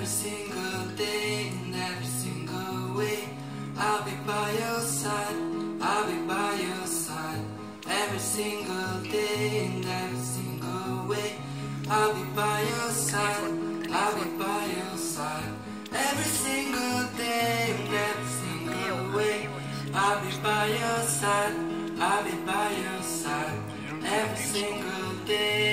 Every single day, in every single way, I'll be by your side, I'll be by your side. Every single day, in every single way, I'll be by your side, I'll be by your side. Every single day, in every single way, I'll be by your side, I'll be by your side. Every single day.